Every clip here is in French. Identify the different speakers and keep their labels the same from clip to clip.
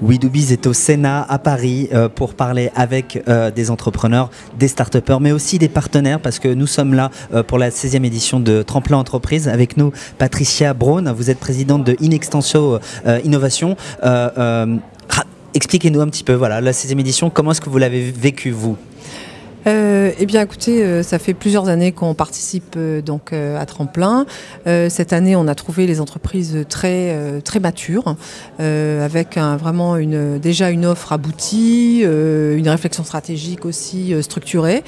Speaker 1: Widoubiz est au Sénat à Paris euh, pour parler avec euh, des entrepreneurs, des start mais aussi des partenaires parce que nous sommes là euh, pour la 16e édition de Tremplin Entreprise. Avec nous, Patricia Braun, vous êtes présidente de Inextensio Innovation. Expliquez-nous un petit peu, voilà, la 16e édition, comment est-ce que vous l'avez vécu, vous?
Speaker 2: Euh, eh bien, écoutez, euh, ça fait plusieurs années qu'on participe euh, donc à Tremplin. cette année, on a trouvé les entreprises très très matures, avec un, vraiment une déjà une offre aboutie, une réflexion stratégique aussi structurée.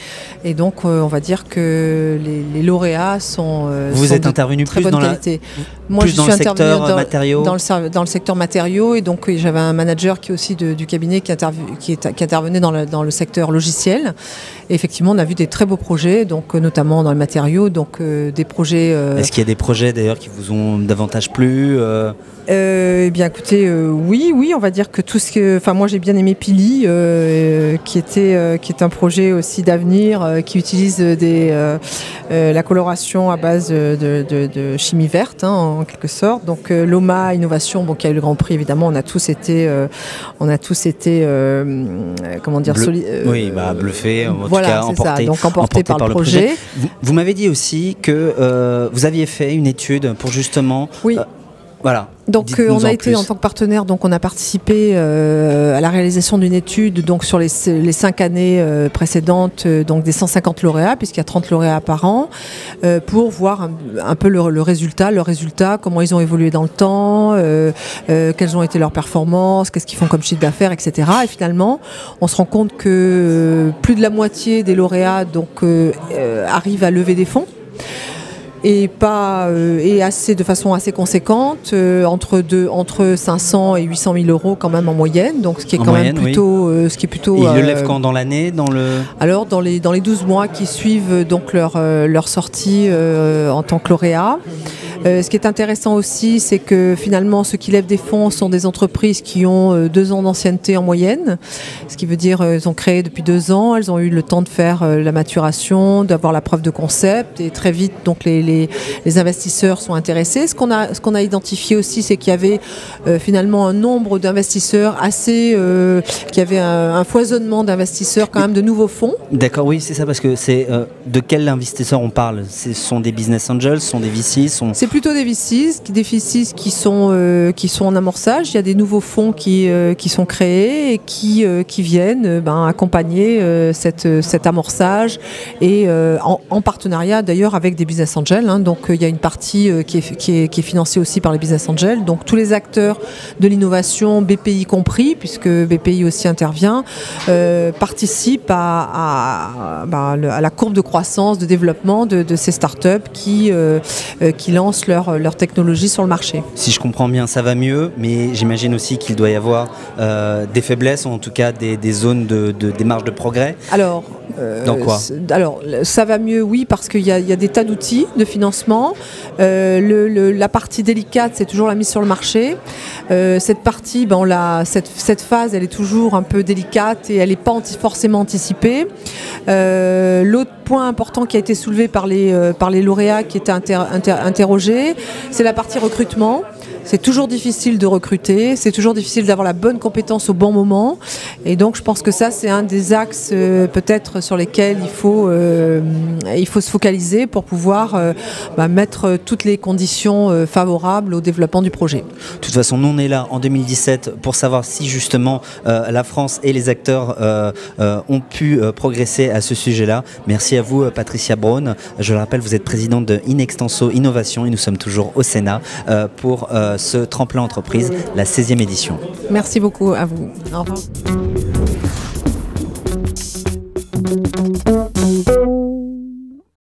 Speaker 2: Et donc, on va dire que les, lauréats sont.
Speaker 1: Vous êtes intervenu plus dans
Speaker 2: qualité.
Speaker 1: la moi, je suis intervenu dans, matériaux.
Speaker 2: Dans, le, dans le secteur matériaux, et donc j'avais un manager qui est aussi du cabinet qui, qui, est, qui intervenait dans le, dans le secteur logiciel effectivement, on a vu des très beaux projets, donc euh, notamment dans le matériau, donc euh, des projets.
Speaker 1: Euh, Est-ce qu'il y a des projets d'ailleurs qui vous ont davantage plu
Speaker 2: eh bien, écoutez, oui, oui, on va dire que tout ce que, enfin, moi j'ai bien aimé Pili, qui était, qui est un projet aussi d'avenir, qui utilise des, la coloration à base de, chimie verte, hein, en quelque sorte. Donc, Loma Innovation, bon, qui a eu le Grand Prix, évidemment, on a tous été, on a tous été, comment dire,
Speaker 1: oui, bah, bluffé voilà,
Speaker 2: emporté, donc emporté, par, le projet.
Speaker 1: Vous, m'avez dit aussi que euh, vous aviez fait une étude pour justement.
Speaker 2: Oui.
Speaker 1: Voilà.
Speaker 2: Donc euh, on a été en tant que partenaire, donc on a participé euh, à la réalisation d'une étude donc sur les, les cinq années euh, précédentes, donc des 150 lauréats, puisqu'il y a 30 lauréats par an, pour voir un, peu le, résultat, leurs résultats, comment ils ont évolué dans le temps, quelles ont été leurs performances, qu'est-ce qu'ils font comme chiffre d'affaires, etc. Et finalement, on se rend compte que plus de la moitié des lauréats donc arrivent à lever des fonds et pas euh, et assez de façon assez conséquente euh, entre deux, entre 500 et 800 000 euros quand même en moyenne donc ce qui est quand même plutôt euh, ce qui est plutôt
Speaker 1: ils le lèvent quand dans l'année dans le
Speaker 2: alors dans les dans les 12 mois qui suivent donc leur leur sortie en tant que lauréat euh, ce qui est intéressant aussi, c'est que finalement, ceux qui lèvent des fonds sont des entreprises qui ont euh, deux ans d'ancienneté en moyenne, ce qui veut dire euh, elles ont créé depuis deux ans, elles ont eu le temps de faire la maturation, d'avoir la preuve de concept, et très vite, donc les, les, les investisseurs sont intéressés. Ce qu'on a, ce qu'on a identifié aussi, c'est qu'il y avait finalement un nombre d'investisseurs assez, qu'il y avait un, foisonnement d'investisseurs quand même de nouveaux fonds.
Speaker 1: D'accord, oui, c'est ça, parce que c'est de quel investisseur on parle? Ce sont des business angels, ce sont des VC, sont
Speaker 2: plutôt des VCs, des VCs qui sont, euh, qui sont en amorçage. Il y a des nouveaux fonds qui, euh, qui sont créés et qui, euh, qui viennent ben, accompagner cette, cet amorçage et en, partenariat d'ailleurs avec des business angels. Hein. Donc il y a une partie qui est, qui, est, financée aussi par les business angels. Donc tous les acteurs de l'innovation, BPI compris, puisque BPI aussi intervient, participent à, à, ben, à, la courbe de croissance, de développement de, de ces startups qui, qui lancent leur, leur technologie sur le marché.
Speaker 1: Si je comprends bien, ça va mieux, mais j'imagine aussi qu'il doit y avoir euh, des faiblesses, ou en tout cas des, des zones de, de, des marges de progrès.
Speaker 2: Alors,
Speaker 1: euh, Dans quoi
Speaker 2: Alors, ça va mieux, oui, parce qu'il y, y, a des tas d'outils de financement. Euh, le, la partie délicate, c'est toujours la mise sur le marché. cette partie, ben, la, cette, cette, phase, elle est toujours un peu délicate et elle n'est pas forcément anticipée. L'autre point important qui a été soulevé par les, par les lauréats qui étaient interrogés, c'est la partie recrutement. C'est toujours difficile de recruter, c'est toujours difficile d'avoir la bonne compétence au bon moment. Et donc je pense que ça, c'est un des axes euh, peut-être sur lesquels il faut, euh, il faut se focaliser pour pouvoir euh, bah, mettre toutes les conditions favorables au développement du projet.
Speaker 1: De toute façon, nous on est là en 2017 pour savoir si justement la France et les acteurs ont pu progresser à ce sujet-là. Merci à vous, Patricia Braun. Je le rappelle, vous êtes présidente de Inextenso Innovation et nous sommes toujours au Sénat pour ce tremplin entreprise, la 16e édition.
Speaker 2: Merci beaucoup à vous. Au revoir.